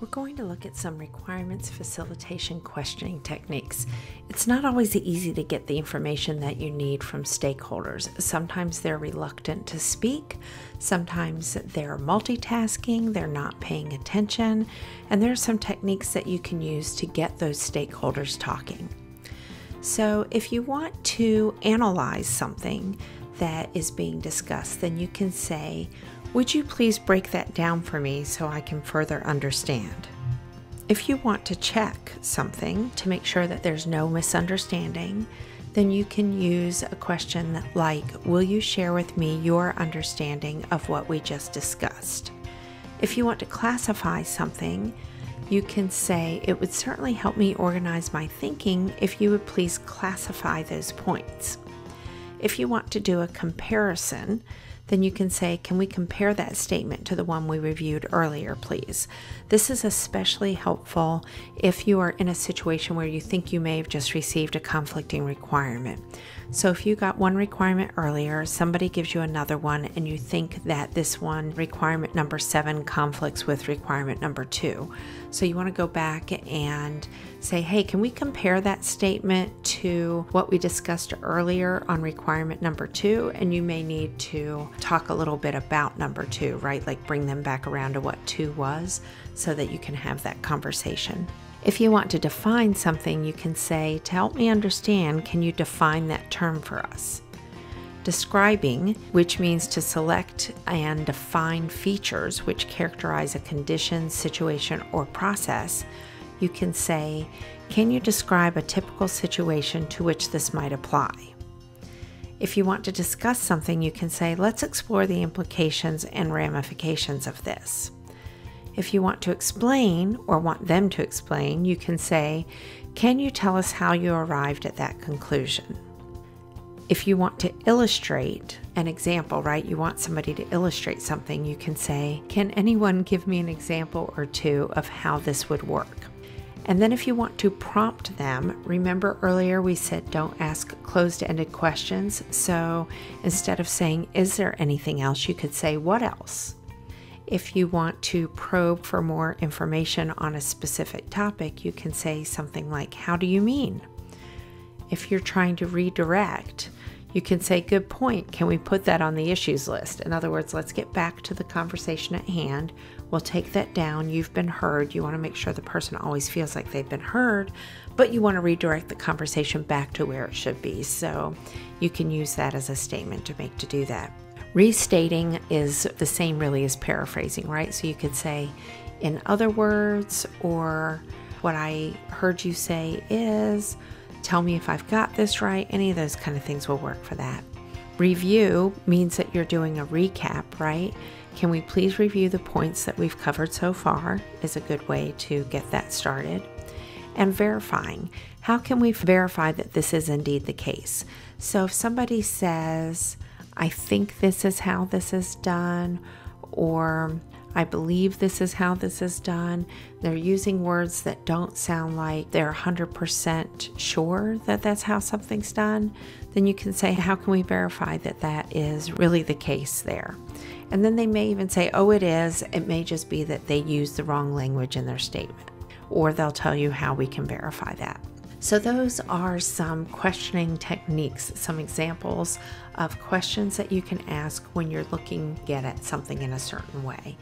We're going to look at some requirements facilitation questioning techniques. It's not always easy to get the information that you need from stakeholders. Sometimes they're reluctant to speak, sometimes they're multitasking, they're not paying attention, and there are some techniques that you can use to get those stakeholders talking. So, if you want to analyze something that is being discussed, then you can say, would you please break that down for me so I can further understand? If you want to check something to make sure that there's no misunderstanding, then you can use a question like, Will you share with me your understanding of what we just discussed? If you want to classify something, you can say, It would certainly help me organize my thinking if you would please classify those points. If you want to do a comparison, then you can say, Can we compare that statement to the one we reviewed earlier, please? This is especially helpful if you are in a situation where you think you may have just received a conflicting requirement. So, if you got one requirement earlier, somebody gives you another one, and you think that this one, requirement number seven, conflicts with requirement number two. So, you want to go back and say, hey, can we compare that statement to what we discussed earlier on requirement number two? And you may need to talk a little bit about number two, right? Like bring them back around to what two was so that you can have that conversation. If you want to define something, you can say, To help me understand, can you define that term for us? Describing, which means to select and define features which characterize a condition, situation, or process, you can say, Can you describe a typical situation to which this might apply? If you want to discuss something, you can say, Let's explore the implications and ramifications of this. If you want to explain or want them to explain, you can say, Can you tell us how you arrived at that conclusion? If you want to illustrate an example, right, you want somebody to illustrate something, you can say, Can anyone give me an example or two of how this would work? And then, if you want to prompt them, remember earlier we said don't ask closed ended questions. So instead of saying, Is there anything else? you could say, What else? If you want to probe for more information on a specific topic, you can say something like, How do you mean? If you're trying to redirect, you can say, Good point. Can we put that on the issues list? In other words, let's get back to the conversation at hand. We'll take that down. You've been heard. You want to make sure the person always feels like they've been heard, but you want to redirect the conversation back to where it should be. So you can use that as a statement to make to do that. Restating is the same really as paraphrasing, right? So you could say, in other words, or what I heard you say is, tell me if I've got this right. Any of those kind of things will work for that. Review means that you're doing a recap, right? Can we please review the points that we've covered so far? Is a good way to get that started. And verifying. How can we verify that this is indeed the case? So if somebody says, I think this is how this is done, or I believe this is how this is done. They're using words that don't sound like they're 100% sure that that's how something's done. Then you can say, How can we verify that that is really the case there? And then they may even say, Oh, it is. It may just be that they use the wrong language in their statement. Or they'll tell you how we can verify that. So, those are some questioning techniques, some examples of questions that you can ask when you're looking get at something in a certain way.